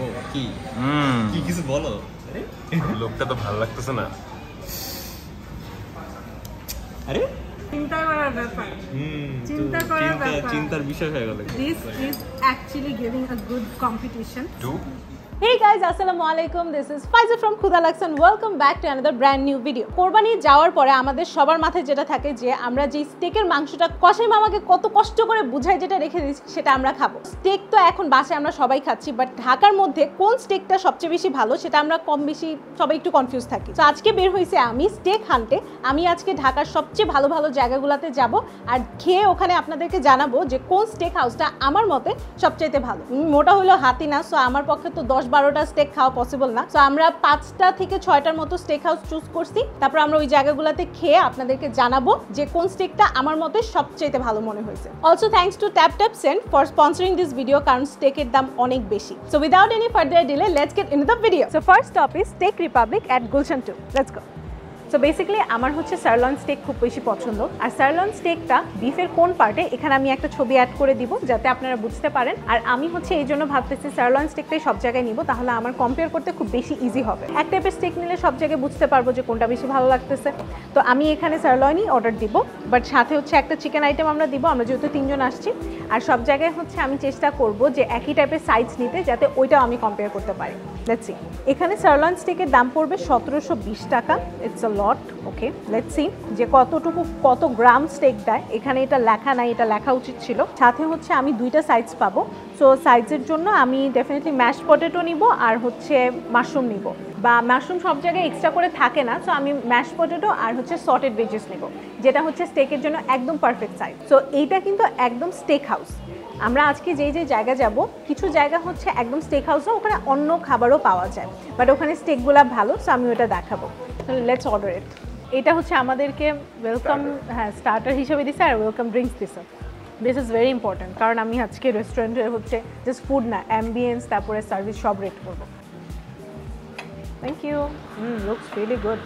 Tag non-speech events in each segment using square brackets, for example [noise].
ও কি কি কিছু বলো? লোকটা তো ভালো লাগতেছে না। আরে? চিন্তা করার ব্যাপার। চিন্তা করার ব্যাপার। চিন্তার বিষয় হয়ে গেল। This is actually giving a good competition. টু Hey guys, Assalamu alaikum. This is Faiza from Khudalaks and welcome back to another brand new video. কোরবানি যাওয়ার পরে আমাদের সবার মাথায় যেটা থাকে যে আমরা যে স্টেকের মাংসটা কষাই মামাকে কত কষ্ট করে বুঝাই যেটা রেখে দিচ্ছি সেটা আমরা খাব স্টেক তো এখন বাসায় আমরা সবাই খাচ্ছি বাট ঢাকার মধ্যে কোন স্টেকটা সবচেয়ে বেশি ভালো সেটা আমরা কম বেশি সবাই একটু কনফিউজ থাকি তো আজকে বের হয়েছে আমি স্টেক হান্টে আমি আজকে ঢাকার সবচেয়ে ভালো ভালো জায়গাগুলোতে যাব আর খেয়ে ওখানে আপনাদেরকে জানাব যে কোন স্টেক হাউসটা আমার মতে সবচাইতে ভালো মোটা হলো হাতি না সো আমার পক্ষে তো দশ বারোটা স্টেক খাওয়া পসিবল না। তো আমরা পাঁচটা থেকে ছয়টার মতো স্টেক হাউস চুজ করছি। তারপর আমরা ওই জায়গাগুলোতে খেয়ে আপনাদেরকে জানাব যে কোন স্টেকটা আমার মতে সবচেয়ে ভালো মনে হয়েছে। Also thanks to tap tap send for sponsoring this video কারণ স্টেকের দাম অনেক বেশি। So without any further delay let's get in the video so first stop is steak republic at Gulshan two let's go so basically আমার হচ্ছে সারলন stake খুব বেশি পছন্দ। আর সারলন স্টেকটা বিফের কোন পার্টে এখানে আমি একটা ছবি অ্যাড করে দিব, যাতে আপনারা বুঝতে পারেন। আর আমি হচ্ছে এই জন্য ভাবতেছি সারলন স্টেকটাই সব জায়গায় নিব, তাহলে আমার কম্পেয়ার করতে খুব বেশি ইজি হবে। এক টাইপের স্টেক নিলে সব জায়গায় বুঝতে পারব যে কোনটা বেশি ভালো লাগতেছে। তো আমি এখানে সারলনই অর্ডার দিব বাট সাথে হচ্ছে একটা চিকেন আইটেম আমরা দিব, আমরা যেহেতু তিনজন আসছি। আর সব জায়গায় হচ্ছে আমি চেষ্টা করব যে একই টাইপের সাইজ নিতে, যাতে ওইটাও আমি কম্পেয়ার করতে পারি। সি এখানে সারলন স্টেকের দাম পড়বে সতেরোশো বিশ টাকা। It's a okay let's see যে কতটুকু, কত গ্রাম স্টেক দেয়। এখানে এটা লেখা নাই, এটা লেখা উচিত ছিল। সাথে হচ্ছে আমি দুইটা সাইজ পাবো। সো সাইজের জন্য আমি ডেফিনেটলি ম্যাশ পটেটো নিব আর হচ্ছে মাশরুম নিব। বা মাশরুম সব জায়গায় এক্সট্রা করে থাকে না সো আমি ম্যাশ পটেটো আর হচ্ছে সটেড ভেজেস নেব যেটা হচ্ছে স্টেকের জন্য একদম পারফেক্ট সাইজ সো এইটা কিন্তু একদম স্টেক হাউস আমরা আজকে যেই যে জায়গা যাব কিছু জায়গা হচ্ছে একদম স্টেক হাউসও ওখানে অন্য খাবারও পাওয়া যায়। বাট ওখানে স্টেকগুলো ভালো সো আমি ওটা দেখাবো। লেটস অর্ডার ইট এটা হচ্ছে আমাদেরকে ওয়েলকাম হ্যাঁ স্টার্টার হিসেবে দিছে আর ওয়েলকাম ড্রিঙ্কস দিছে। দিস ইজ ভেরি ইম্পর্ট্যান্ট কারণ আমি আজকে রেস্টুরেন্টে হচ্ছে জাস্ট ফুড না অ্যাম্বিয়েন্স তারপরে সার্ভিস সব রেট করব। Thank you looks really good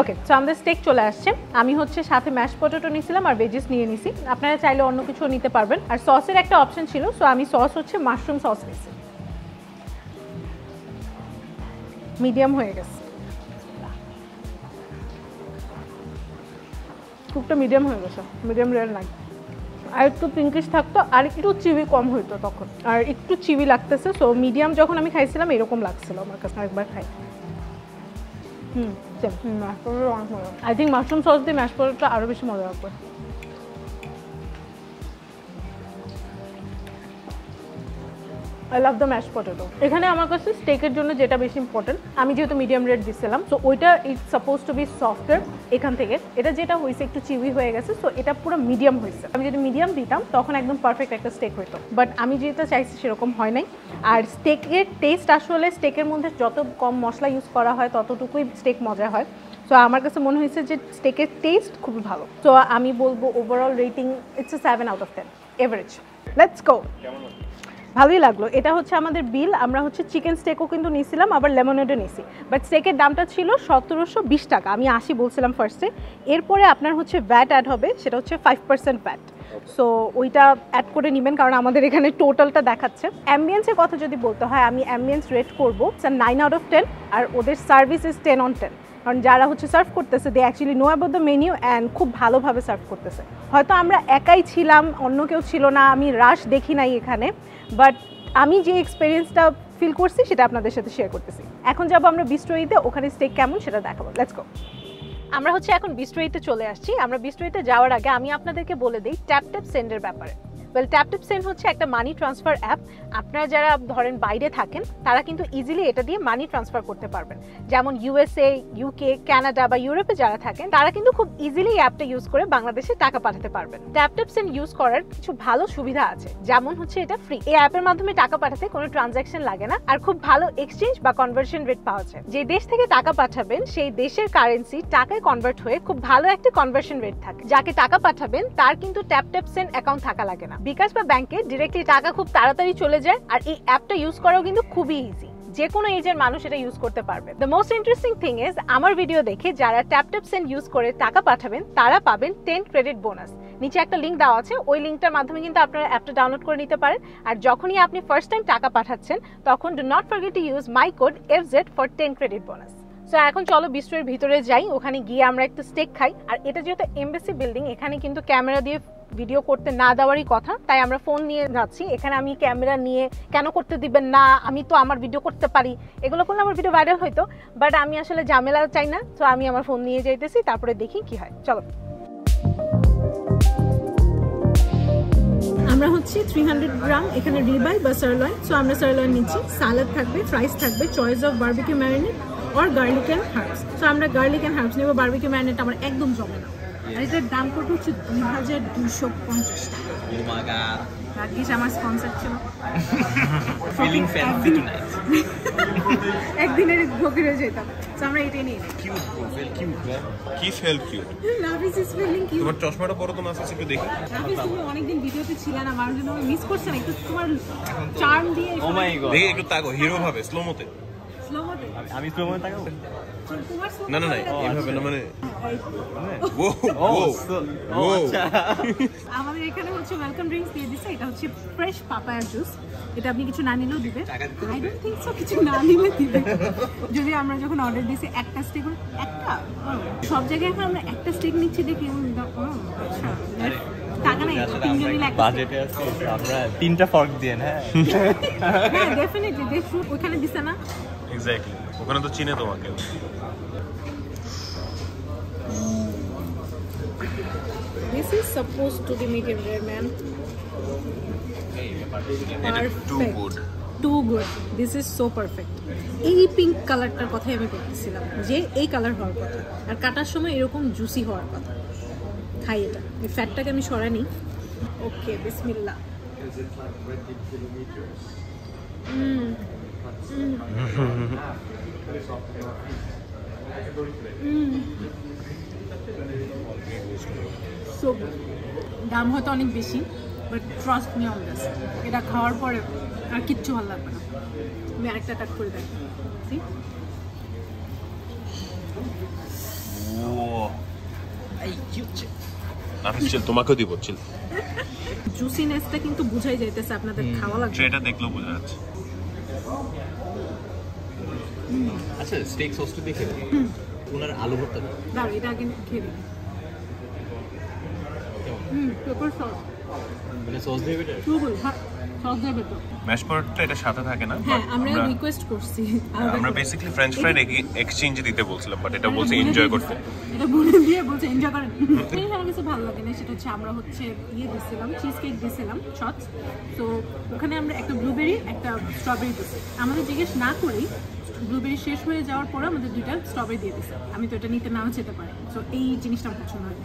okay so আমাদের স্টেক চলে আসছে। আমি হচ্ছে সাথে ম্যাশ পটেটো নিয়েছিলাম আর ভেজিস নিয়ে নিছি। আপনারা চাইলে অন্য কিছু নিতে পারবেন। আর সসের একটা অপশন ছিল সো আমি সস হচ্ছে মাশরুম সস নিয়েছি। মিডিয়াম হয়ে গেছে। কুকটা মিডিয়াম হয়ে গেছে। মিডিয়াম রেয়ার নাই আর একটু পিঙ্কিশ থাকতো আর একটু চিবি কম হইতো তখন। আর একটু চিবি লাগতেছে সো মিডিয়াম যখন আমি খাইছিলাম এরকম লাগছিল আমার কাছে আরেকবার খাই। Hmm I think mushroom sauce দিয়ে ম্যাশ পটেটো আরও বেশি মজা লাগবে I love the mash potato এখানে আমার কাছে স্টেকের জন্য যেটা বেশি ইম্পর্টেন্ট আমি যেহেতু মিডিয়াম রেট দিচ্ছিলাম সো ওইটা it's suppose to be software এখান থেকে। এটা যেটা হয়েছে একটু চিউই হয়ে গেছে সো এটা পুরো মিডিয়াম হয়েছে। আমি যদি মিডিয়াম দিতাম, তখন একদম পারফেক্ট একটা স্টেক হতো বাট আমি যেটা চাইছি সেরকম হয় নাই। আর স্টেকের টেস্ট আসলে স্টেকের মধ্যে যত কম মশলা ইউজ করা হয়, ততটুকুই স্টেক মজা হয়। সো আমার কাছে মনে হয়েছে যে স্টেকের টেস্ট খুবই ভালো। তো আমি বলব overall rating it's a seven out of ten average let's go ভালোই লাগল। এটা হচ্ছে আমাদের বিল আমরা হচ্ছে চিকেন স্টেকও কিন্তু নিয়েছিলাম আবার লেমনেডও নিয়েছি বাট স্টেকের দামটা ছিল সতেরোশো বিশ টাকা। আমি আশি বলছিলাম ফার্স্টে এরপরে আপনার হচ্ছে ভ্যাট অ্যাড হবে সেটা হচ্ছে ফাইভ পার্সেন্ট ভ্যাট সো ওইটা অ্যাড করে নেবেন কারণ আমাদের এখানে টোটালটা দেখাচ্ছে। অ্যাম্বিয়েন্সের কথা যদি বলতে হয় আমি অ্যাম্বিয়েন্স রেট করব নাইন আউট অফ টেন আর ওদের service is ten on ten কারণ যারা হচ্ছে সার্ভ করতেছে they actually know about the menu and খুব ভালোভাবে সার্ভ করতেছে। হয়তো আমরা একাই ছিলাম, অন্য কেউ ছিল না, আমি রাশ দেখি নাই এখানে বাট আমি যে এক্সপিরিয়েন্সটা ফিল করছি, সেটা আপনাদের সাথে শেয়ার করতেছি। এখন যাব আমরা বিস্ট্রয়িতে ওখানে স্টেক কেমন সেটা দেখাবো। লেটস গো আমরা হচ্ছে এখন বিস্ট্রয়িতে চলে আসছি। আমরা বিস্ট্রয়িতে যাওয়ার আগে আমি আপনাদেরকে বলে দিই ট্যাপ ট্যাপ সেন্ডের ব্যাপারে। ওয়েল ট্যাপ ট্যাপ সেন্ড হচ্ছে একটা মানি ট্রান্সফার অ্যাপ আপনারা যারা ধরেন বাইরে থাকেন, তারা কিন্তু ইজিলি এটা দিয়ে মানি ট্রান্সফার করতে পারবেন। যেমন ইউএসএ ইউকে কানাডা বা ইউরোপে যারা থাকেন, তারা কিন্তু খুব ইজিলি অ্যাপটা ইউজ করে বাংলাদেশে টাকা পাঠাতে পারবেন। ট্যাপ ট্যাপ সেন্ড ইউজ করার কিছু ভালো সুবিধা আছে। যেমন হচ্ছে এটা ফ্রি এই অ্যাপের মাধ্যমে টাকা পাঠাতে কোনো ট্রানজাকশন লাগে না আর খুব ভালো এক্সচেঞ্জ বা কনভার্সন রেট পাওয়া যায়। যে দেশ থেকে টাকা পাঠাবেন, সেই দেশের কারেন্সি টাকায় কনভার্ট হয়ে খুব ভালো একটা কনভার্সন রেট থাকে। যাকে টাকা পাঠাবেন, তার কিন্তু ট্যাপ ট্যাপ সেন্ড অ্যাকাউন্ট থাকা লাগে না। বিকাশ বা ব্যাংকে ডিরেক্টলি টাকা খুব তাড়াতাড়ি চলে যায় আর এই অ্যাপটা ইউজ করাও কিন্তু খুবই ইজি যে কোনো এজের মানুষ এটা ইউজ করতে পারবে। The most interesting thing is আমার ভিডিও দেখে যারা ট্যাপ ট্যাপ সেন্ড ইউজ করে টাকা পাঠাবেন, তারা পাবেন টেন ক্রেডিট বোনাস নিচে একটা লিঙ্ক দেওয়া আছে, ওই লিঙ্কটার মাধ্যমে কিন্তু আপনারা অ্যাপটা ডাউনলোড করে নিতে পারেন। আর যখনই আপনি ফার্স্ট টাইম টাকা পাঠাচ্ছেন, তখন do not forget to use my code F Z for ten credit bonus so এখন চলো বিস্ট্রের ভিতরে যাই, ওখানে গিয়ে আমরা একটু স্টেক খাই। আর এটা যেহেতু এমবেসি বিল্ডিং এখানে কিন্তু ক্যামেরা দিয়ে ভিডিও করতে না দেওয়ারই কথা, তাই আমরা ফোন নিয়ে যাচ্ছি। এখানে আমি ক্যামেরা নিয়ে কেন করতে দিবেন না, আমি তো আমার ভিডিও করতে পারি। এগুলো করলে আমার ভিডিও ভাইরাল হইতো বাট আমি আসলে ঝামেলা চাই না, তো আমি আমার ফোন নিয়ে যাইতেছি, তারপরে দেখি কি হয়। চলো। আমরা হচ্ছে থ্রি হান্ড্রেড গ্রাম এখানে রিবাই বা সারলয়েন সো আমরা সারলয়েন নিচ্ছি। সালাদ থাকবে ফ্রাইস থাকবে choice of barbecue marinate or garlic and herbs so আমরা গার্লিক অ্যান্ড হার্বস নেব বার্বিকিউ ম্যারিনেট আমার একদম জমে না। আর এটার দাম কত হচ্ছে? দুই হাজার দুশো পঞ্চাশ টাকা। Oh my god. ভাগ্যিস আমার স্পন্সর ছিল. [laughs] [laughs] একদিনের যেতাম। তো আমরা এটাই নিয়ে. কি feel cute Nafis is feeling cute তোমার চশমাটা পরো তো একটু দেখি। নাফিস তুমি অনেকদিন ভিডিওতে ছিলে না আমার মিস করছে না। একটু তোমার চার্ম দিয়ে Oh. দেখি একটু তাকো হিরো ভাবে স্লো মতে স্লো মতে আমি- slow তাকাবো? না না না এইভাবে না মানে এই, ও ও Whoa. oh, আচ্ছা। আমাদের এখানে হচ্ছে ওয়েলকাম ড্রিঙ্কস দিয়ে দিচ্ছে এটা হচ্ছে ফ্রেশ পাপায়া জুস এটা আপনি কিছু না নিলেও দিবে আই ডোন্ট থিঙ্ক সো কিছু না নিলে দিবে যদি আমরা যখন অর্ডার দিয়েছি একটা স্টেক একটা? সব জায়গায় এখন আমরা একটা স্টেক নিচ্ছি দেখি। ও, আচ্ছা। টাকা নাই বাজেটে আছি আমরা তিনটা ফর্ক দিয়ে হ্যাঁ। [laughs] হ্যাঁ ডেফিনেটলি ওখানে দিছে না? এক্স্যাক্টলি ওখানে তো চিনে তোমাকে This is supposed to be medium rare, man. Perfect. Good to good this is so perfect এই পিঙ্ক কালারটার কথাই আমি বলতেছিলাম যে এই কালার হওয়ার কথা। আর কাটার সময় এরকম জুসি হওয়ার কথা। খাই এটা। এই ফ্যাটটাকে আমি সরা নিই। ওকে বিসমিল্লা [laughs] সো দাম হয়তো অনেক বেশি but trust me on this এটা খাওয়ার পরে আর কিচ্ছু ভালো লাগবে না। আমি আরেকটা কাট করে দেখ। তোমাকেও দিব চিল জুসিনেসটা কিন্তু বুঝাই যাইতেছে আপনাদের খাওয়া লাগবে। ট্রেটা দেখলেও বোঝা যাচ্ছে। আচ্ছা স্টেক সসটা দেখে ওনার আলু ভর্তা। এটা আগে খেয়ে মানে হ্যাঁ এটা সাথে থাকে না হ্যাঁ আমরা রিকোয়েস্ট করছি। আমরা বেসিক্যালি ফ্রেঞ্চ ফ্রাইড এক্সচেঞ্জে দিতে বলছিলাম বাট এটা বলছে এনজয় করতে। এটা বলে দিয়ে বলছে এনজয় করেন। আমার কাছে ভালো লাগে না সেটা হচ্ছে আমরা হচ্ছে ইয়ে চিজ কেক শটস তো ওখানে আমরা একটা ব্লুবেরি একটা স্ট্রবেরি আমাদের জিজ্ঞেস না করেই ব্লুবেরি শেষ হয়ে যাওয়ার পরে আমাদের দুইটা স্ট্রবেরি দিয়ে দিয়েছে আমি তো এটা নিতে নাও যেতে পারি। তো এই জিনিসটা আমার পছন্দ হয়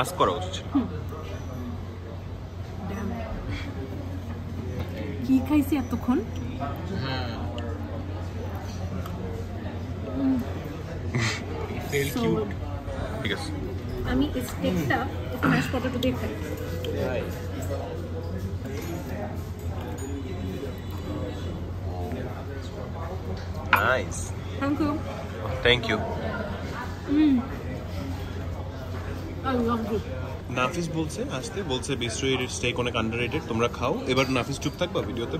আজ করা উচিত। কি খাইছি এতক্ষণ? ঠিক আছে আমি স্টেকটা ম্যাশ পটেটো দিয়ে খাই। Nice thank you thank you I love you Nafis বলছে আসতে বলছে বিস্ট্রির স্টেক অনেক আন্ডাররেটেড তোমরা খাও। এবার নাফিস চুপ থাকবা ভিডিওতে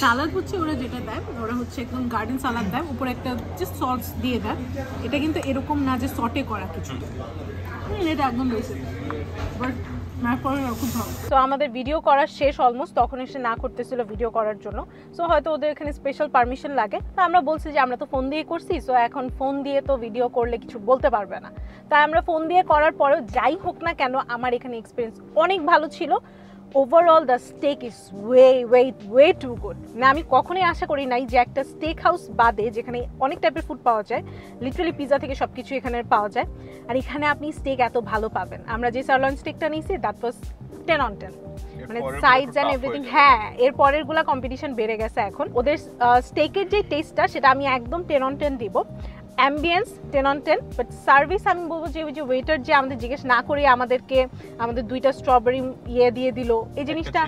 সালাদ হচ্ছে ওরা যেটা দেয় ওরা হচ্ছে একদম গার্ডেন সালাদ দেয় উপরে একটা জাস্ট সস দিয়ে দেয়। এটা কিন্তু এরকম না যে সটে করা কিছু। এটা একদম বেশি বাট তো আমাদের ভিডিও করা শেষ অলমোস্ট তখন এসে না করতেছিল ভিডিও করার জন্য। সো হয়তো ওদের এখানে স্পেশাল পারমিশন লাগে। তো আমরা বলছি যে আমরা তো ফোন দিয়ে করছি সো এখন ফোন দিয়ে তো ভিডিও করলে কিছু বলতে পারবে না। তাই আমরা ফোন দিয়ে করার পরেও যাই হোক না কেন, আমার এখানে এক্সপিরিয়েন্স অনেক ভালো ছিল। Overall the steak is way way way too good না আমি কখনোই আশা করি নাই যে একটা স্টেক হাউস বাদে যেখানে অনেক টাইপের ফুড পাওয়া যায় লিটারালি পিজা থেকে সব কিছু এখানে পাওয়া যায়। আর এখানে আপনি স্টেক এত ভালো পাবেন। আমরা যে সার্লন স্টেকটা নিয়েছি that was ten on ten মানে সাইজ অ্যান্ড এভরিথিং হ্যাঁ এর পরেরগুলা কম্পিটিশন বেড়ে গেছে এখন। ওদের স্টেকের যে টেস্টটা সেটা আমি একদম টেন অন টেন দিব। Ambience ten on ten but service আমি বলব যে ওই যে ওয়েটার যে আমাদের জিজ্ঞেস না করে আমাদেরকে আমাদের দুইটা স্ট্রবেরি ইয়ে দিয়ে দিল। এই জিনিসটা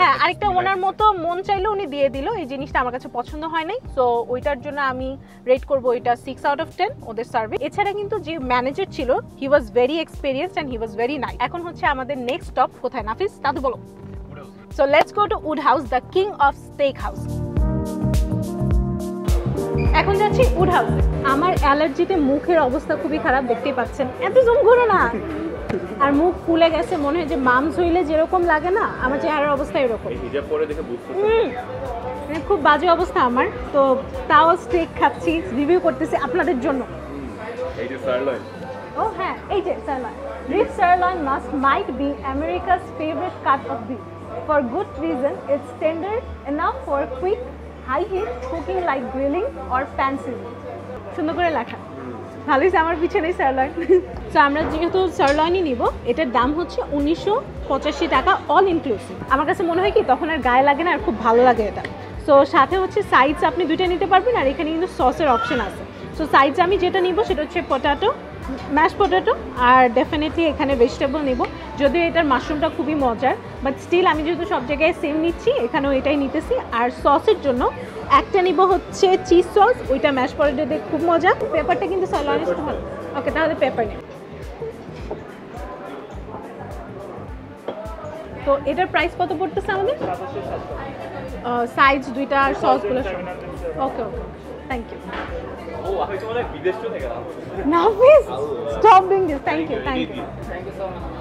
হ্যাঁ আরেকটা ওনার মতো মন চাইলে উনি দিয়ে দিল। এই জিনিসটা আমার কাছে পছন্দ হয় নাই সো ওইটার জন্য আমি রেট করব ওইটা সিক্স আউট অফ টেন ওদের সার্ভিস এছাড়া কিন্তু যে ম্যানেজার ছিল he was very experience and he was very nice এখন হচ্ছে আমাদের নেক্সট স্টপ কোথায়? নাফিস তা তো বলো so let's go to Wood House the king of steak house এখন যাচ্ছি উড হাউসে আমার অ্যালার্জিতে মুখের অবস্থা খুবই খারাপ দেখতেই পাচ্ছেন। এত জুম ঘুরো না। আর মুখ ফুলে গেছে মনে হয় যে মামস হইলে যেরকম লাগে না আমার চেহারার অবস্থা এরকম। হিজাব পরে দেখে বুঝতে মানে খুব বাজে অবস্থা আমার। তো তাও স্টেক খাচ্ছি রিভিউ করতেছি আপনাদের জন্য। এই যে সারলয়েন ও হ্যাঁ এই যে sirloin Beef sirloin must might be America's favorite cut of beef. For good reason, it's tender enough for quick, high heat cooking like grilling pan sizzling. সুন্দর করে লেখা। ভালোই আমার পিছনেই সারলয়েন তো [laughs] আমরা যেহেতু সারলয়েনই নিব, এটার দাম হচ্ছে উনিশশো পঁচাশি টাকা অল ইনক্লুসিভ আমার কাছে মনে হয় কি, তখন আর গায়ে লাগে না আর খুব ভালো লাগে এটা। তো সাথে হচ্ছে সাইডস আপনি দুইটা নিতে পারবেন আর এখানে কিন্তু সসের অপশন আছে। সো সাইডস আমি যেটা নিব সেটা হচ্ছে পটাটো ম্যাশ পটেটো আর ডেফিনেটলি এখানে ভেজিটেবল নেব। যদিও এটার মাশরুমটা খুবই মজার বাট স্টিল আমি যেহেতু সব জায়গায় সেম নিচ্ছি এখানেও এটাই নিতেছি। আর সসের জন্য একটা নিব হচ্ছে চিজ সস ওইটা ম্যাশ পটেটো দিয়ে খুব মজা। পেপারটা কিন্তু সলনিস ভালো। ওকে তাহলে পেপার নিন তো এটার প্রাইস কত পড়তেছে আমাদের? সাইজ দুইটা আর সসগুলো ওকে ওকে থ্যাংক ইউ ও আমি তো মনে হয় বিদেশ চলে গেলাম Nafis stop doing this thank you thank you thank you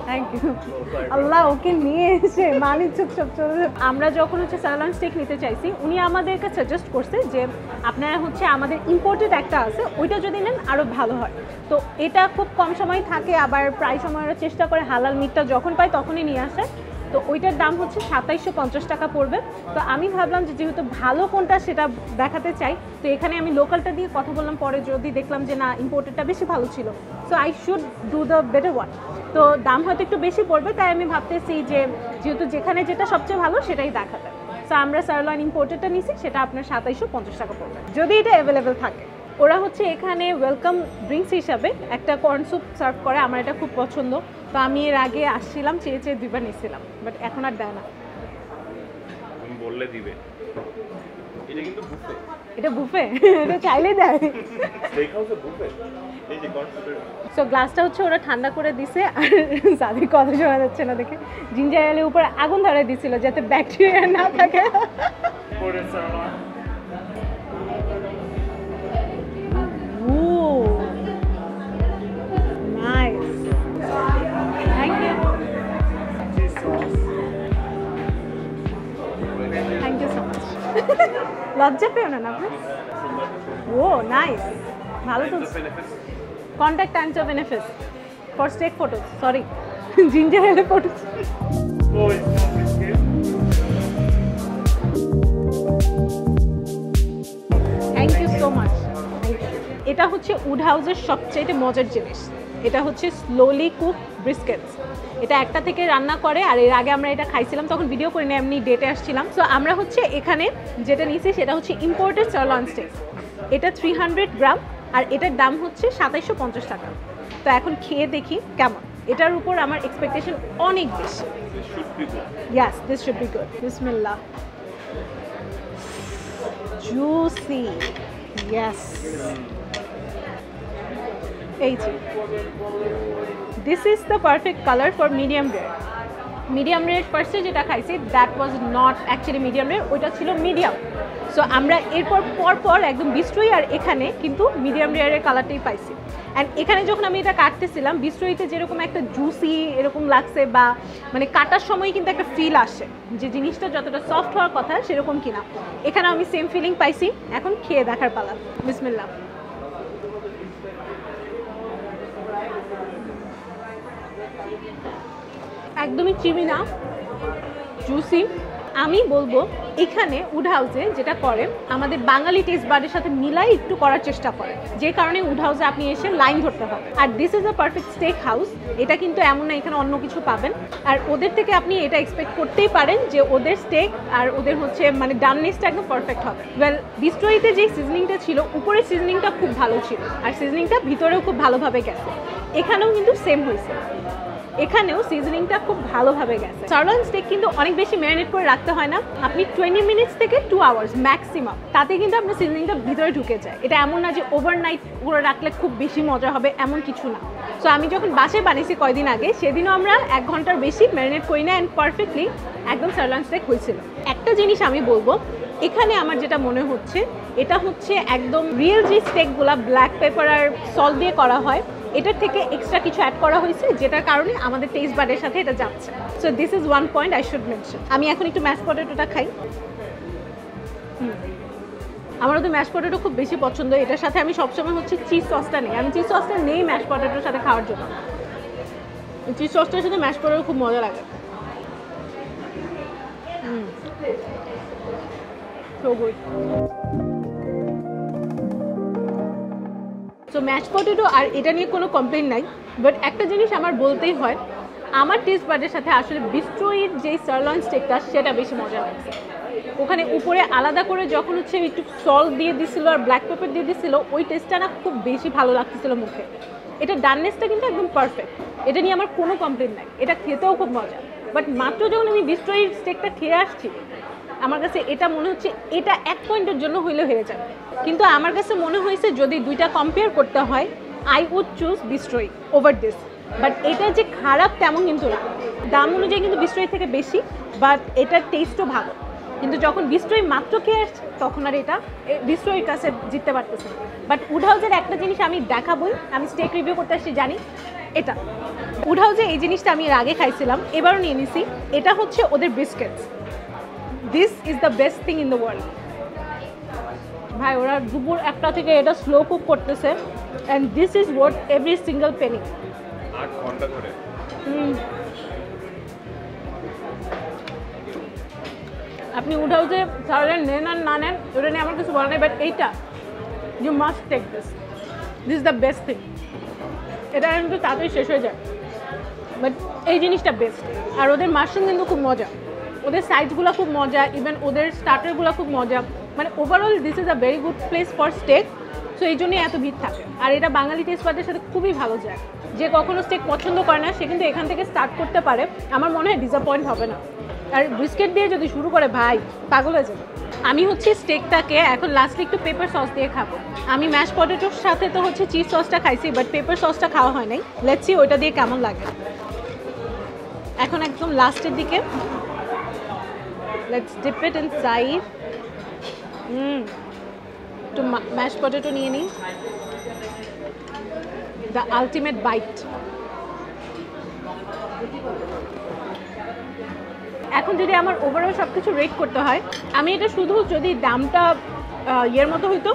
Allah, okay নিয়ে এসে মানিক চুপ চুপ চলে আমরা যখন হচ্ছে স্যালান স্টেক নিতে চাইছি, উনি আমাদেরকে সাজেস্ট করছে যে, আপনারা হচ্ছে আমাদের ইম্পোর্টেড একটা আছে, ওইটা যদি নেন আরও ভালো হয়। তো এটা খুব কম সময় থাকে, আবার প্রায় সময় চেষ্টা করে হালাল মিটটা যখন পায় তখনই নিয়ে আসে। তো ওইটার দাম হচ্ছে সাতাইশশো পঞ্চাশ টাকা পড়বে। তো আমি ভাবলাম যে যেহেতু ভালো কোনটা সেটা দেখাতে চাই, তো এখানে আমি লোকালটা দিয়ে কথা বললাম, পরে যদি দেখলাম যে না ইম্পোর্টেডটা বেশি ভালো ছিল। So I should do the better one তো দাম হয়তো একটু বেশি পড়বে তাই আমি ভাবতেছি যে যেহেতু যেখানে যেটা সবচেয়ে ভালো সেটাই দেখাতে সো আমরা সারলয়েন ইম্পোর্টেডটা নিছি সেটা আপনার সাতাইশশো পঞ্চাশ টাকা পড়বে। যদি এটা অ্যাভেলেবেল থাকে। ওরা হচ্ছে এখানে ওয়েলকাম ড্রিঙ্কস হিসাবে একটা কর্ন স্যুপ সার্ভ করে আমার এটা খুব পছন্দ। তো আমি এর আগে আসছিলাম চেয়ে চেয়ে দুইবার নিয়েছিলাম বাট এখন আর দেয় না। বললে দিবে। এটা কিন্তু বুফে এটা বুফে [laughs] এটা চাইলেই দেয়। বুফে সো গ্লাসটা হচ্ছে ওরা ঠান্ডা করে দিছে আর সাদির কথা শোনা যাচ্ছে না দেখে। জিঞ্জার এলের উপর আগুন ধরে দিছিল যাতে ব্যাকটেরিয়া না থাকে. [laughs] লজ্জা পেও না আপনি ও নাইস ভালো তো contact times of benefit for steak photos sorry ginger ale photos thank you so much এটা হচ্ছে উড হাউসের সবচেয়ে মজার জিনিস। এটা হচ্ছে স্লোলি কুক ব্রিস্কেটস এটা একটা থেকে রান্না করে, আর এর আগে আমরা এটা খাইছিলাম, তখন ভিডিও করে নিয়ে এমনি ডেটে আসছিলাম। সো আমরা হচ্ছে এখানে যেটা নিয়েছি, সেটা হচ্ছে ইম্পোর্টেড সার্লন স্টেক এটা থ্রি হান্ড্রেড গ্রাম আর এটার দাম হচ্ছে সাতাইশশো পঞ্চাশ টাকা। তো এখন খেয়ে দেখি কেমন। এটার উপর আমার এক্সপেকটেশন অনেক বেশি। Yes this should be good বিসমিল্লাহ juicy. Yes. এই this is the perfect colour for medium rare medium rare ফার্স্টে যেটা খাইছি that was not actually medium rare ওইটা ছিল মিডিয়াম সো আমরা এরপর পর পর একদম বিস্ট্রই আর এখানে কিন্তু মিডিয়াম রেয়ারের কালারটাই পাইছি। অ্যান্ড এখানে যখন আমি এটা কাটতেছিলাম বিস্ট্রইতে যেরকম একটা জুসি এরকম লাগছে বা মানে কাটার সময় কিন্তু একটা ফিল আসে যে জিনিসটা যতটা সফট হওয়ার কথা সেরকম কিনা। এখানে আমি সেম ফিলিং পাইছি। এখন খেয়ে দেখার পালা। বিসমিল্লা একদমই চিমি না জুসি আমি বলব, এখানে উড হাউসে যেটা করে, আমাদের বাঙালি টেস্ট বারের সাথে মিলাই একটু করার চেষ্টা করে। যে কারণে উড হাউসে আপনি এসে লাইন ধরতে হবে। আর this is a perfect steak house এটা কিন্তু এমন না, এখানে অন্য কিছু পাবেন। আর ওদের থেকে আপনি এটা এক্সপেক্ট করতেই পারেন যে ওদের স্টেক আর ওদের হচ্ছে মানে ডাননেসটা একদম পারফেক্ট হবে। ওয়েল বিস্ট্রয়িতে যে সিজনিংটা ছিল, উপরের সিজনিংটা খুব ভালো ছিল। আর সিজনিংটা ভিতরেও খুব ভালোভাবে গেছে। এখানেও কিন্তু সেম হয়েছে। এখানেও সিজনিংটা খুব ভালোভাবে গেছে। সার্লন স্টেক কিন্তু অনেক বেশি ম্যারিনেট করে রাখতে হয় না। আপনি টোয়েন্টি মিনিটস থেকে টু আওয়ার্স ম্যাক্সিমাম তাতে কিন্তু আপনার সিজনিংটা ভিতরে ঢুকে যায়। এটা এমন না যে ওভারনাইট করে রাখলে খুব বেশি মজা হবে এমন কিছু না। সো আমি যখন বাসে বানিয়েছি কয়দিন আগে, সেদিনও আমরা এক ঘণ্টার বেশি ম্যারিনেট করি না অ্যান্ড পারফেক্টলি একদম সার্লন স্টেক হয়েছিল। একটা জিনিস আমি বলব, এখানে আমার যেটা মনে হচ্ছে, এটা হচ্ছে একদম রিয়েল যে স্টেকগুলো ব্ল্যাক পেপার আর সল্ট দিয়ে করা হয় এটার থেকে এক্সট্রা কিছু অ্যাড করা হয়েছে, যেটার কারণে আমাদের টেস্ট বারের সাথে এটা যাচ্ছে। So this is one point I should mention আমি এখন একটু ম্যাশ পটেটোটা খাই। হুম। আমার তো ম্যাশ পটেটো খুব বেশি পছন্দ। এটার সাথে আমি সবসময় হচ্ছে চিজ সসটা নেই। আমি চিজ সসটা নেই ম্যাশ পটেটোর সাথে খাওয়ার জন্য। চিজ সসটার সাথে ম্যাশ পটেটো খুব মজা লাগে। So good so mash potato আর এটা নিয়ে কোনো কমপ্লেন নাই বাট একটা জিনিস আমার বলতেই হয়, আমার টেস্ট বাডের সাথে আসলে বিস্ট্রোয়ের যে সার্লন স্টেকটা সেটা বেশি মজা লাগছে। ওখানে উপরে আলাদা করে যখন হচ্ছে একটু সল্ট দিয়ে দিছিল আর ব্ল্যাক পেপার দিয়ে দিছিল, ওই টেস্টটা না খুব বেশি ভালো লাগতেছিল মুখে। এটা ডাননেসটা কিন্তু একদম পারফেক্ট এটা নিয়ে আমার কোনো কমপ্লেন নাই। এটা খেতেও খুব মজা। বাট মাত্র যখন আমি বিস্ট্রয়ের স্টেকটা খেয়ে আসছি, আমার কাছে এটা মনে হচ্ছে, এটা এক পয়েন্টের জন্য হইলে হয়ে যাবে। কিন্তু আমার কাছে মনে হয়েছে যদি দুইটা কম্পেয়ার করতে হয় I would choose Bistroy over this but এটা যে খারাপ তেমন কিন্তু না। দাম অনুযায়ী কিন্তু বিস্ট্রয় থেকে বেশি বাট এটার টেস্টও ভালো। কিন্তু যখন বিস্ট্রয় মাত্র খেয়ে আসছে, তখন আর এটা বিস্ট্রয়ের কাছে জিততে পারতেছে বাট উড হাউসের একটা জিনিস আমি দেখাবই, আমি স্টেক রিভিউ করতে আসছি, জানি এটা। উড হাউসে এই জিনিসটা আমি এর আগে খাইছিলাম, এবারও নিয়ে নিছি, এটা হচ্ছে ওদের biscuits this is the best thing in the world ভাই ওরা দুপুর একটা থেকে এটা স্লো কুক করতেছে and this is worth every single penny আট ঘণ্টা ধরে? আপনি উড হাউসে তাহলে নেন আর না নেন ওটা নিয়ে আমার কিছু বলা নেই বাট এইটা you must take this this the best thing এটা কিন্তু তাড়াতাড়ি শেষ হয়ে যায়। বাট এই জিনিসটা বেস্ট আর ওদের মাশরুম কিন্তু খুব মজা। ওদের সাইজগুলো খুব মজা ইভেন ওদের স্টার্টারগুলো খুব মজা। মানে overall this is a very good place for steak so এই জন্যই এত ভিড় থাকে। আর এটা বাঙালি টেস্ট বাদের সাথে খুবই ভালো যায়। যে কখনো স্টেক পছন্দ করে না, সে কিন্তু এখান থেকে স্টার্ট করতে পারে। আমার মনে হয় ডিসঅ্যাপয়েন্ট হবে না। আর বিস্কিট দিয়ে যদি শুরু করে, ভাই, পাগল হয়ে যাবে। আমি হচ্ছে স্টেকটাকে এখন লাস্টে একটু পেপার সস দিয়ে খাব। আমি ম্যাশ পটেটোর সাথে তো হচ্ছে চিজ সসটা খাইছি বাট পেপার সসটা খাওয়া হয় নাই। লেটসি ওইটা দিয়ে কেমন লাগে। এখন একদম লাস্টের দিকে। Let's dip it in side hmm. Mash potato নিয়ে নিই। দ্য আলটিমেট বাইট এখন যদি আমার ওভারঅল সব কিছু রেট করতে হয়, আমি এটা শুধু যদি দামটা ইয়ের মতো হইতো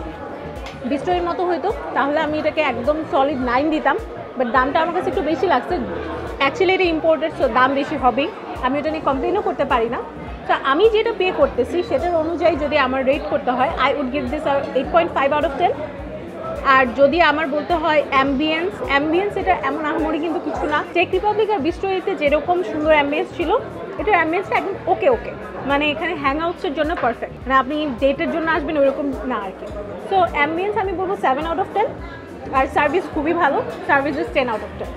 বিস্টয়ের মতো হইতো, তাহলে আমি এটাকে একদম সলিড নাইন দিতাম। বাট দামটা আমার কাছে একটু বেশি লাগছে। অ্যাকচুয়ালি এটা ইম্পোর্টেড সো দাম বেশি হবেই। আমি এটা নিয়ে কমপ্লেনও করতে পারি না। তো আমি যেটা পে করতেছি সেটার অনুযায়ী যদি আমার রেট করতে হয় I would give this eight point five out of ten আর যদি আমার বলতে হয় অ্যাম্বিয়েন্স অ্যাম্বিয়েন্স এটা এমন আহামরি কিন্তু কিছু না। টেক রিপাবলিক আর বিস্টোরিতে যেরকম সুন্দর অ্যাম্বিয়েন্স ছিল, এটার অ্যাম্বিয়েন্সটা একদম ওকে ওকে মানে এখানে হ্যাং আউটসের জন্য পারফেক্ট মানে আপনি ডেটের জন্য আসবেন ওরকম না আর কি। সো অ্যাম্বিয়েন্স আমি বলব সেভেন আউট অফ টেন আর সার্ভিস খুবই ভালো service is ten out of ten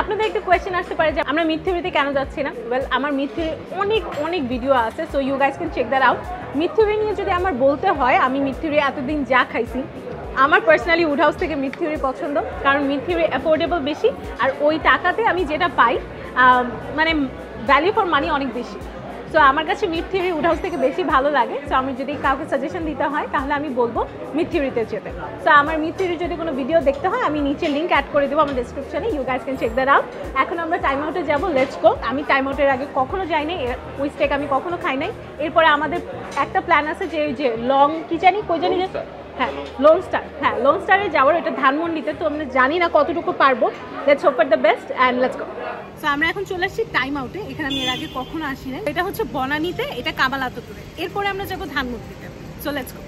আপনাদের একটা কোয়েশ্চেন আসতে পারে যে আমরা মিথ্যুবিতে কেন যাচ্ছি না? ওয়েল আমার মিথ্যুর অনেক অনেক ভিডিও আছে so you guys can check there out Meat Theory নিয়ে যদি আমার বলতে হয়, আমি মিথ্যুরি এতদিন যা খাইছি, আমার পার্সোনালি উড হাউস থেকে মিড থিওরি পছন্দ, কারণ মিড অ্যাফোর্ডেবল বেশি, আর ওই টাকাতে আমি যেটা পাই মানে ভ্যালু ফর মানি অনেক বেশি। সো আমার কাছে মিড থিওরি উড হাউস থেকে বেশি ভালো লাগে। সো আমি যদি কাউকে সাজেশন দিতে হয় তাহলে আমি বলব মিড থিওরিতে যেতে। সো আমার মিড থিওরি যদি কোনো ভিডিও দেখতে হয় আমি নিচে লিঙ্ক অ্যাড করে দেবো আমার ডিসক্রিপশনে you guys can check that out এখন আমরা টাইম আউটে যাব লেটস গো আমি টাইম আউটের আগে কখনো যাই নাই ওই স্টেক আমি কখনো খাই নাই। এরপরে আমাদের একটা প্ল্যান আছে যে ওই যে লং কি জানি কই জানি যে হ্যাঁ লোন স্টার হ্যাঁ লোন স্টারে যাওয়ার এটা ধানমন্ডিতে তো আমরা জানি না কতটুকু পারব। Let's hope for the best and let's go তো আমরা এখন চলে আসছি টাইম আউটে এখানে আমি এর আগে কখনো আসি না এটা হচ্ছে বনানিতে এটা কাবালাতপুরে এরপরে আমরা যাব ধানমন্ডিতে। সো লেটস গো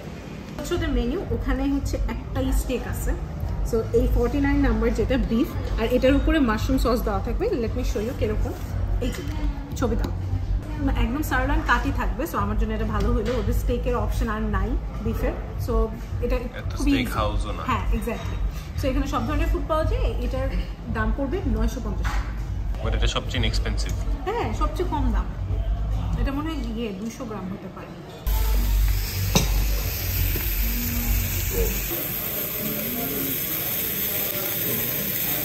হচ্ছে ওদের মেনু ওখানে হচ্ছে একটাই স্টেক আছে। সো এই ফর্টি নাইন নাম্বার যেটা বিফ আর এটার উপরে মাশরুম সস দেওয়া থাকবে। লেট মি শো ইউ কীরকম। এই যে ছবি দাও। একদম সার্লান কাটি থাকবে সো আমার জন্য এটা ভালো হলো ওদের স্টেকের অপশন আর নাই বিফের সো এটা খুবই। হ্যাঁ এক্স্যাক্টলি সো এখানে সব ধরনের ফুড পাওয়া যায়। এটার দাম পড়বে নয়শো পঞ্চাশ টাকা। বাট এটা সবচেয়ে এক্সপেন্সিভ হ্যাঁ সবচেয়ে কম দাম। এটা মনে হয় ইয়ে দুশো গ্রাম হতে পারে।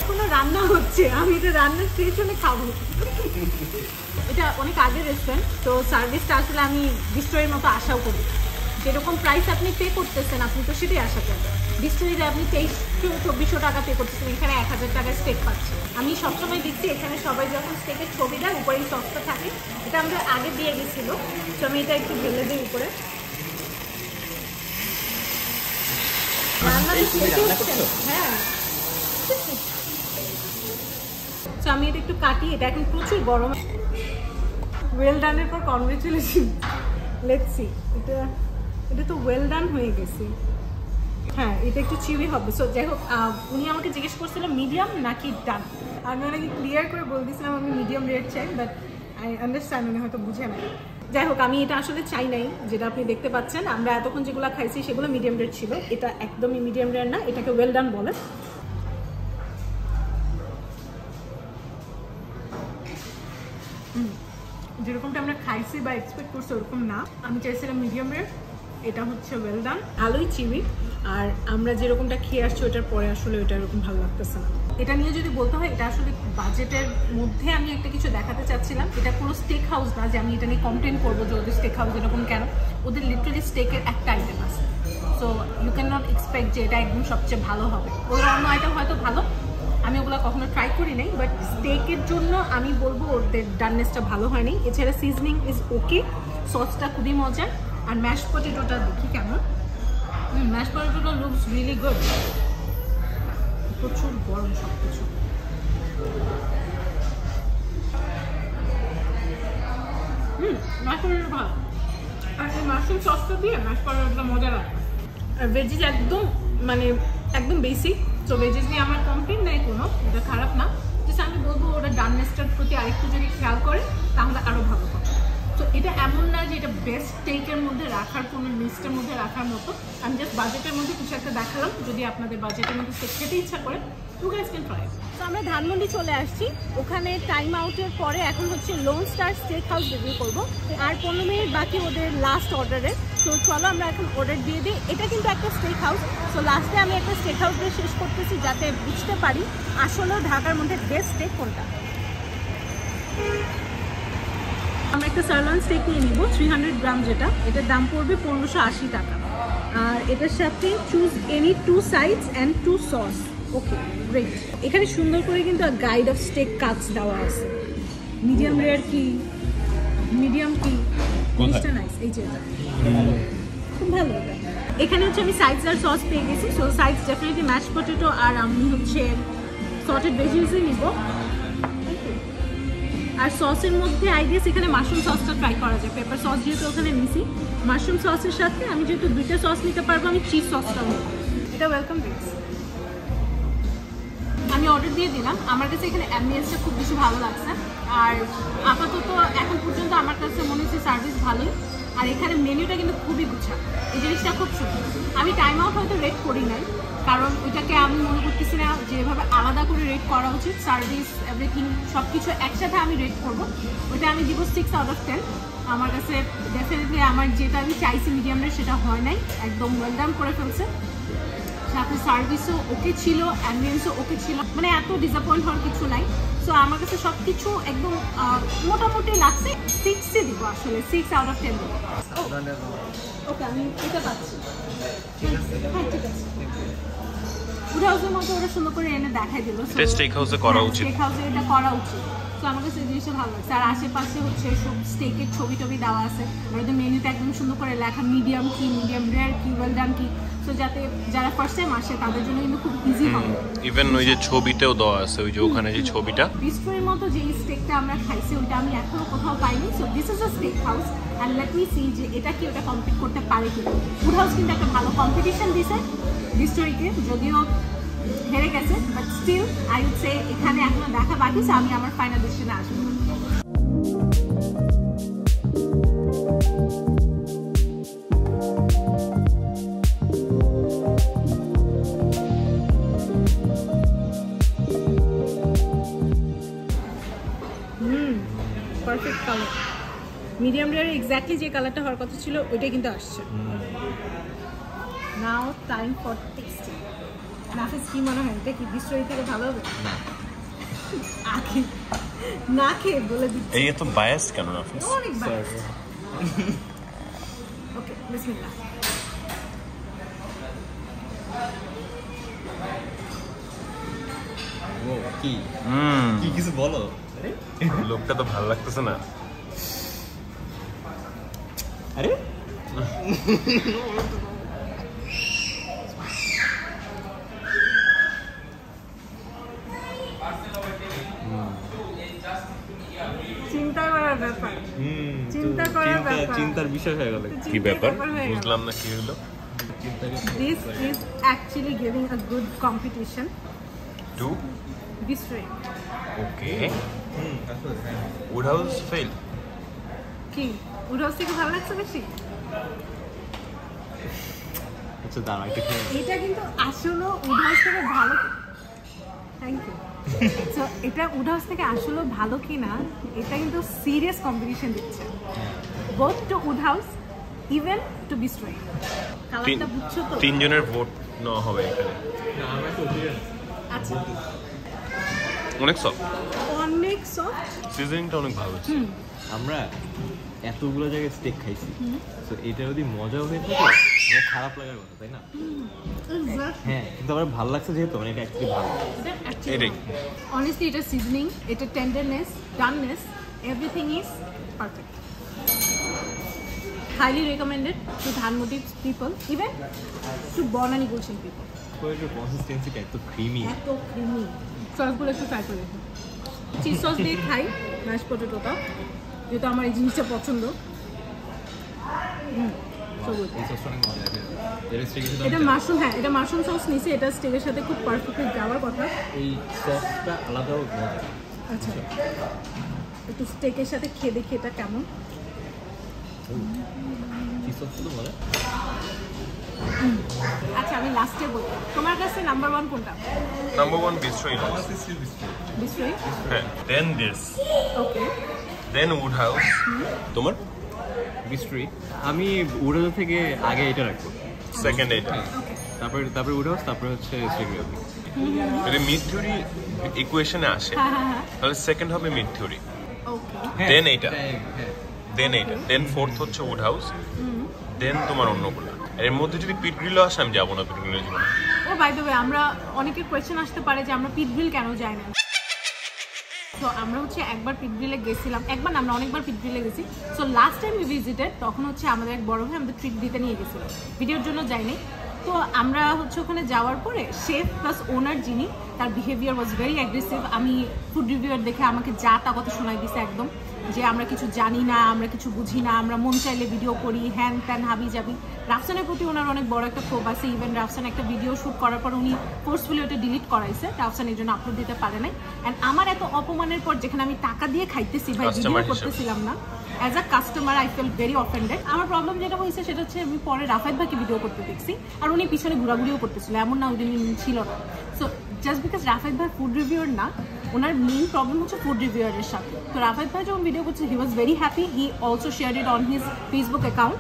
কোনো রান্না হচ্ছে, আমি এটা রান্নার স্টেশনে খাব। এটা অনেক আগের রেস্টুরেন্ট তো সার্ভিসটা আসলে আমি বিস্টোরের মতো আশাও করি। যেরকম প্রাইস আপনি পে করতেছেন, আপনি তো সেটাই আশা করেন। বিস্টোরিতে আপনি তেইশশো চব্বিশশো টাকা পে করতেছেন এখানে এক হাজার টাকার স্টেক পাচ্ছেন আমি সবসময় দেখছি, এখানে সবাই যখন স্টেকের ছবি দেয়, উপরে সসটা থাকে, এটা আমাদের আগে দিয়ে গেছিল। তো আমি এটা একটু ঢেলে দিই উপরে। হ্যাঁ। আমি এটা একটু কাটি, এটা এখন প্রচুর গরম। ওয়েল ডানের পর কনগ্রেচুলেশন লেটস এটা এটা তো ওয়েল ডান হয়ে গেছে। হ্যাঁ এটা একটু চিউই হবে। সো যাই হোক উনি আমাকে জিজ্ঞেস করছিল মিডিয়াম নাকি ডান আমি ওনাকে ক্লিয়ার করে বলে দিয়েছিলাম, আমি মিডিয়াম রেট চাই বাট আই আন্ডারস্ট্যান্ড উনি হয়তো বুঝে না যাই হোক, আমি এটা আসলে চাই নাই, যেটা আপনি দেখতে পাচ্ছেন। আমরা এতক্ষণ যেগুলো খাইছি, সেগুলো মিডিয়াম রেট ছিল। এটা একদমই মিডিয়াম রেট না, এটাকে ওয়েল ডান বলে। যেরকমটা আমরা খাইছি বা এক্সপেক্ট করছি, ওরকম না। আমি চাইছিলাম মিডিয়াম রেট এটা হচ্ছে ওয়েল ডান আলোই চিবি আর আমরা যেরকমটা খেয়ে আসছি ওটার পরে আসলে ওটা এরকম ভালো লাগতেছে না। এটা নিয়ে যদি বলতে হয়, এটা আসলে বাজেটের মধ্যে আমি একটা কিছু দেখাতে চাচ্ছিলাম। এটা পুরো স্টেক হাউস না যে আমি এটা নিয়ে কমপ্লেন করব যে ওদের স্টেক হাউস এরকম কেন? ওদের লিটারালি স্টেকের একটা আইটেম আছে। So you can not expect যে এটা একদম সবচেয়ে ভালো হবে। ওদের অন্য আইটেম হয়তো ভালো। আমি ওগুলো কখনো ট্রাই করি নাই বাট স্টেকের জন্য আমি বলব ওদের ডাননেসটা ভালো হয়নি। এছাড়া সিজনিং ইজ ওকে সসটা খুবই মজার। আর ম্যাশ পটেটোটা দেখি কেমন। ম্যাশ পটেটোটা লুকস রিয়েলি গুড প্রচুর গরম সব কিছু পটেটো আর মাশরুম দিয়ে ম্যাশ মজা আর একদম মানে একদম আমার কমপ্লেন কোনো, এটা খারাপ না। আমি বলব ওরা ডাননেসটার প্রতি আরেকটু যদি খেয়াল করে, তাহলে আরও ভালো হবে। তো এটা এমন না যে এটা বেস্ট টেকের মধ্যে রাখার কোনো লিস্টের মধ্যে রাখার মতো। আমি জাস্ট বাজেটের মধ্যে কিছু একটা দেখালাম, যদি আপনাদের বাজেটের মধ্যে খেতে ইচ্ছা করে টু গাইস ক্যান ট্রাই তো আমরা ধানমন্ডি চলে আসছি। ওখানে টাইম আউটের পরে এখন হচ্ছে Lone Star steak house review করব। আর পনেরো মিনিট বাকি ওদের লাস্ট অর্ডারে তো চলো আমরা এখন অর্ডার দিয়ে দিই। এটা কিন্তু একটা স্টেক হাউস তো লাস্টে আমি একটা স্টেক হাউস দিয়ে শেষ করতেছি যাতে বুঝতে পারি আসলেও ঢাকার মধ্যে বেস্ট স্টেক কোনটা। আমরা একটা সার্লন স্টেক নিয়ে নিব থ্রি হান্ড্রেড গ্রাম যেটা। এটার দাম পড়বে পনেরোশো আশি টাকা। আর এটার সাথে choose any two sides and two sauce okay great এখানে সুন্দর করে কিন্তু গাইড অফ স্টেক কাজ দেওয়া আছে। মিডিয়াম রেয়ার কি? মিডিয়াম কি? জিনিসটা নাইস এই যে খুব ভালো এখানে হচ্ছে আমি সাইডস আর সস পেয়ে গেছি। So sides definitely mash potato আর আমি হচ্ছে সটেড ভেজিটেবলসই নিব। আর সসের মধ্যে আই গেস এখানে মাশরুম সসটা ট্রাই করা যায়। পেপার সস যেহেতু ওখানে নিছি মাশরুম সসের সাথে আমি যেহেতু দুইটা সস নিতে পারব, আমি চিজ সসটাও নেব। এটা ওয়েলকাম আমি অর্ডার দিয়ে দিলাম। আমার কাছে এখানে অ্যাম্বিয়েন্সটা খুব বেশি ভালো লাগছে। আর আপাতত এখন পর্যন্ত আমার কাছে মনে হচ্ছে সার্ভিস ভালোই। আর এখানে মেনুটা কিন্তু খুবই গুছা এই জিনিসটা খুব সুন্দর। আমি টাইম আউট হয়তো রেট করি নাই। কারণ ওইটাকে আমি মনে করতেছি না যেভাবে আলাদা করে রেট করা উচিত সার্ভিস এভরিথিং সব কিছু একসাথে আমি রেট করব। ওইটা আমি দিব সিক্স আউট অফ টেন আমার কাছে ডেফিনেটলি আমার যেটা আমি চাইছি মিডিয়াম রেট সেটা হয় নাই। একদম ওয়েল ডান করে ফেলছে। সাথে সার্ভিসও ওকে ছিল অ্যাম্বিয়েন্সও ওকে ছিল। মানে এত ডিসঅ্যাপয়েন্ট হওয়ার কিছু নাই। সো আমার কাছে সব কিছু একদম মোটামুটি লাগছে। সিক্সে দিব আসলে সিক্স আউট অফ টেন দেবো। ওকে আমি এটা পাচ্ছি। হ্যাঁ ঠিক আছে। ফুড হাউসের মতো ওরা সুন্দর করে এনে দেখাই দিল। এটা house করা উচিত। স্টেক হাউসে এটা করা উচিত। তো আমার কাছে জিনিসটা ভালো লাগছে। আর আশেপাশে হচ্ছে সব স্টেকের ছবি টবি দেওয়া আছে। আর ওদের মেনুতে একদম সুন্দর করে লেখা মিডিয়াম কি মিডিয়াম রেয়ার কি ওয়েল ডান কি। তো যাতে যারা ফার্স্ট টাইম আসে তাদের জন্য কিন্তু খুব ইজি হবে। ইভেন ওই যে ছবিটাও দেওয়া আছে ওই যে ওখানে যে ছবিটা। বিস্ট্রোয়ের মতো যে স্টেকটা আমরা খাইছি ওটা আমি এখনও কোথাও পাইনি। So this is a steak house and let me see যে এটা কি ওটা কম্পিট করতে পারে কি ফুড হাউস কিন্তু একটা ভালো কম্পিটিশন দিছে বিস্ট্রোরিকে যদিও হেরে গেছে but still I would say এখানে এখনও দেখা বাকি আমি আমার ফাইনাল ডিসিশনে আসব। মিডিয়াম রেয়ার এক্স্যাক্টলি যে কালারটা হওয়ার কথা ছিল ওইটাই কিন্তু আসছে। Now time for texting Nafis কি মনে হয়? এটা কি বিস্ট্রয় থেকে ভালো হবে? না। আখে না খেয়ে বলে দিচ্ছি। এই এত বায়াস কেন নাফিস অনেক ওকে বিসমিল্লাহ ও কি? হুম। কি কিছু বলো? লোকটা তো ভালো লাগতেছে না। আরে? চিন্তা করার ব্যাপার। হুম চিন্তা করার চিন্তা ব্যাপার। চিন্তার বিষয় হয়ে গেল। কি ব্যাপার? বুঝলাম না কি হলো। This is actually giving a good competition. To This way. Okay hmm আসলে হ্যাঁ উড উডহাউস থেকে ভালো লাগছে বেশি? আচ্ছা দাঁড়া একটা খেয়ে এটা কিন্তু আসলে উডহাউস থেকে ভালো থ্যাংক ইউ সো এটা উডহাউস থেকে আসলে ভালো কি না এটা কিন্তু সিরিয়াস কম্পিটিশন দিচ্ছে। Both to Wood House even to Bistroy কালারটা বুঝছ তো? তিনজনের ভোট নেওয়া হবে এখানে। আচ্ছা। অনেক সব অনেক সফট সিজনিংটা অনেক ভালো ছিল আমরা এতগুলো জায়গায় স্টেক খাইছি। তো এটা যদি মজাও হয়ে থাকে আমার খারাপ লাগার কথা তাই না? হ্যাঁ কিন্তু আমার ভালো লাগছে যেহেতু মানে এটা অ্যাকচুয়ালি ভালো। এটাই। অনেস্টলি এটা সিজনিং এটা tenderness doneness everything is perfect highly recommended to Dhanmondi people even to Banani Gulshan people তো এটার এত ক্রিমি এত ক্রিমি সসগুলো একটু ট্রাই করে দেখুন চিজ সস দিয়ে খাই ম্যাশ পটেটোটা যেহেতু আমার এই জিনিসটা পছন্দ। এটা আমি মাশরুম হ্যাঁ এটা মাশরুম সস নিছে এটা স্টেকের সাথে খুব পারফেক্টলি যাওয়ার কথা। এই সসটা আলাদাও আচ্ছা। একটু স্টেকের সাথে খেয়ে দেখি এটা কেমন। আচ্ছা আমি লাস্টে তোমার কাছে নাম্বার ওয়ান কোনটা? নাম্বার ওয়ান হ্যাঁ then this okay then Wood House তোমার? বিস্ট্রি আমি উড়াদা থেকে আগে এটা রাখব। সেকেন্ড এটা। তারপরে তারপরে উড়াস তারপরে হচ্ছে রাখব যদি মিড থিওরি ইকুয়েশনে আসে হ্যাঁ হ্যাঁ হ্যাঁ। তাহলে সেকেন্ড হবে মিড থিওরি এইটা। হ্যাঁ। দেন এইটা দেন ফোর্থ হচ্ছে উড হাউস দেন তোমার অন্যগুলো এর মধ্যে যদি পিট গ্রিলও আসে আমি যাব না পিট গ্রিলের জন্য। ও বাই দ্য ওয়ে আমরা অনেকের কোয়েশ্চেন আসতে পারে যে আমরা পিটগ্রিল কেন যাই না? তো আমরা হচ্ছে একবার পিটগ্রিলে গেছিলাম। একবার আমরা অনেকবার পিটগ্রিলে গেছি। So last time we visited তখন হচ্ছে আমাদের এক বড় ভাই আমাদের ট্রিপ দিতে নিয়ে গেছিল। ভিডিওর জন্য যাইনি তো আমরা হচ্ছে ওখানে যাওয়ার পরে শেফ প্লাস ওনার যিনি, তার বিহেভিয়ার ওয়াজ ভেরি অ্যাগ্রেসিভ আমি ফুড রিভিউয়ার দেখে আমাকে যা তা কথা শোনাই দিছে একদম। যে আমরা কিছু জানি না আমরা কিছু বুঝি না আমরা মন চাইলে ভিডিও করি হ্যান ত্যান হাবি যাবি রাফসানের প্রতি ওনার অনেক বড় একটা ক্ষোভ আছে ইভেন রাফসান একটা ভিডিও শ্যুট করার পর উনি ফোর্সফুলি ওটা ডিলিট করাইছে রাফসান এই জন্য আপলোড দিতে পারে নাই। অ্যান্ড আমার এত অপমানের পর যেখানে আমি টাকা দিয়ে খাইতেছি ভাই ভিডিও করতেছিলাম না as a customer I felt very offended আমার প্রবলেম যেটা হয়েছে সেটা হচ্ছে আমি পরে রাফাত ভাইকে ভিডিও করতে দেখছি আর উনি পিছনে ঘোরাঘুরিও করতেছিল এমন না ওই দিন উনি ছিল না। সো জাস্ট বিকজ রাফাত ভাই ফুড রিভিউর না ওনার মেইন প্রবলেম হচ্ছে ফুড রিভিউয়ারের সাথে। তো রাফাত ভাই যখন ভিডিও করছে he was very happy he also share it on his Facebook account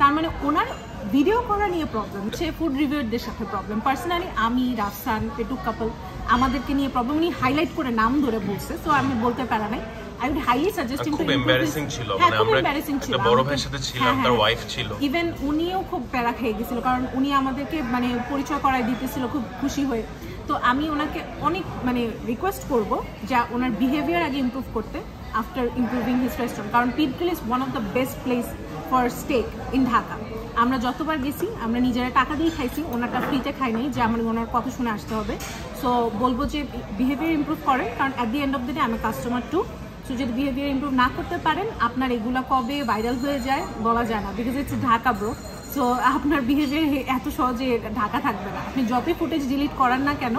তার মানে ওনার ভিডিও করা নিয়ে প্রবলেম সে ফুড রিভিউয়ারদের সাথে প্রবলেম পার্সোনালি আমি রাফসান পেটুক কাপল আমাদেরকে নিয়ে প্রবলেম উনি হাইলাইট করে নাম ধরে বলছে তো আমি বলতে পারা নাই। আই উড হাইলি সাজেস্ট আর খুব embarrassing ছিল, মানে আমরা একটা বড় ভাইয়ের সাথে ছিলাম, তার wife ছিল। ইভেন উনিও খুব প্যারা খেয়ে গেছিল কারণ উনি আমাদেরকে মানে পরিচয় করায় দিতেছিল খুব খুশি হয়ে। তো আমি ওনাকে অনেক মানে রিকোয়েস্ট করব যা ওনার বিহেভিয়ার আগে ইমপ্রুভ করতে আফটার ইম্প্রুভিং হিস রেস্টুরেন্ট কারণ Pit Grill is one of the best place for steak in Dhaka. আমরা যতবার গেছি, আমরা নিজেরা টাকা দিয়ে খাইছি, ওনারটা ফ্রিতে খাই নাই, যে আমার ওনার কথা শুনে আসতে হবে। সো বলব যে বিহেভিয়ার ইম্প্রুভ করেন কারণ at the end of the day আমি কাস্টমার টু সো যদি বিহেভিয়ার ইমপ্রুভ না করতে পারেন, আপনার এগুলো কবে ভাইরাল হয়ে যায়, বলা যায় না because it's Dhaka bro so আপনার বিহেভিয়ার এত সহজে ঢাকা থাকবে না। আপনি যতই ফুটেজ ডিলিট করান না কেন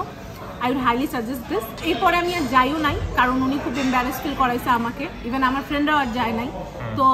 I would highly suggest this এরপরে আমি আর যাইও নাই কারণ উনি খুব এম্বারেস ফিল করাইছে আমাকে। ইভেন আমার ফ্রেন্ডরাও আর যায় নাই। তো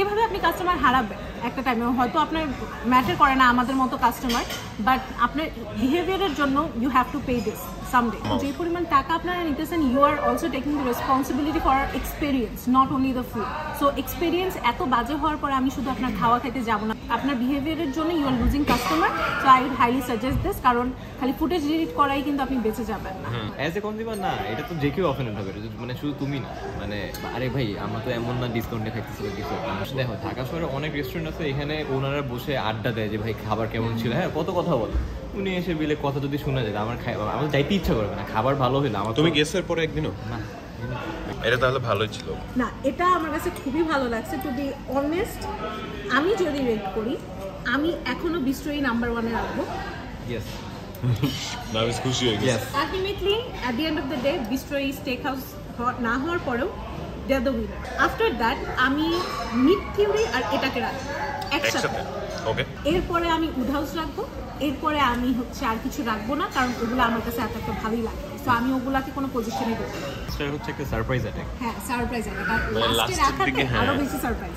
এভাবে আপনি কাস্টমার হারাবেন একটা টাইমে হয়তো আপনার ম্যাটার করে না আমাদের মতো কাস্টমার বাট আপনার বিহেভিয়ারের জন্য you have to pay this someday যে পরিমাণ টাকা আপনারা নিতেছেন you are also taking the responsibility for experience not only the food so experience এত বাজে হওয়ার পরে আমি শুধু আপনার খাওয়া খাইতে যাব না। আপনার বিহেভিয়ারের জন্য you are losing customer so I would highly suggest this কারণ খালি ফুটেজ ডিলিট করাই কিন্তু আপনি বেঁচে যাবেন না। অ্যাজ এ কনজিউমার না এটা তো যে কেউ অফেন্ড হবে মানে শুধু তুমি না। মানে আরে ভাই আমরা তো এমন না ডিসকাউন্টে খাইতেছি বা কিছু। দেখো ঢাকা শহরে অনেক রেস্টুরেন্ট আছে এখানে ওনারা বসে আড্ডা দেয় যে ভাই খাবার কেমন ছিল? হ্যাঁ কত কথা বলে। উনি এসে বিলে কথা যদি শোনা যায় আমার খাই আমার যাইতে ইচ্ছা করবে না খাবার ভালো হইলে আমার তুমি গেসের পরে একদিনও? না এটা তাহলে ভালোই ছিল। না এটা আমার কাছে খুবই ভালো লাগছে। টু বি অনেস্ট আমি যদি রেট করি আমি এখনও বিস্ট্রয়ী নাম্বার ওয়ানে রাখব। ইয়েস না বেশ খুশি হয়ে গেছি। Ultimately at the end of the day Bistroy steak house না হওয়ার পরেও they are the winner after that আমি মিড থিওরি আর এটাকে রাখব। একসাথে। একসাথে। ওকে এরপরে আমি উড হাউস রাখব। এরপরে আমি হচ্ছে আর কিছু রাখব না কারণ ওগুলো আমার কাছে এত একটা ভালোই লাগে। তো আমি ওগুলাকে কোনো পজিশনে দেবো না। সেটা হচ্ছে একটা সারপ্রাইজ অ্যাটাক হ্যাঁ সারপ্রাইজ অ্যাটাক মানে লাস্টে রাখাতে হ্যাঁ। আরও বেশি সারপ্রাইজ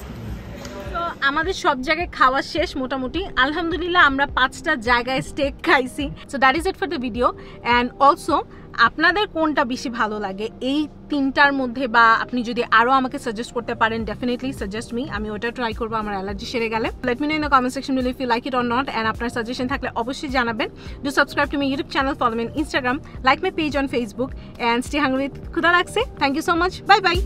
তো আমাদের সব জায়গায় খাওয়া শেষ মোটামুটি। আলহামদুলিল্লাহ আমরা পাঁচটা জায়গায় স্টেক খাইছি। So that is it for the video and also আপনাদের কোনটা বেশি ভালো লাগে? এই তিনটার মধ্যে বা আপনি যদি আরও আমাকে সাজেস্ট করতে পারেন ডেফিনেটলি সাজেস্ট মি আমি ওটা ট্রাই করব, আমার অ্যালার্জি সেরে গেলে। Let me know in the comment section if you like it or not and আপনার সাজেশন থাকলে অবশ্যই জানাবেন। Do subscribe to my YouTube channel follow me Instagram like my page on Facebook and stay hungry খুদা রাখছে thank you so much bye bye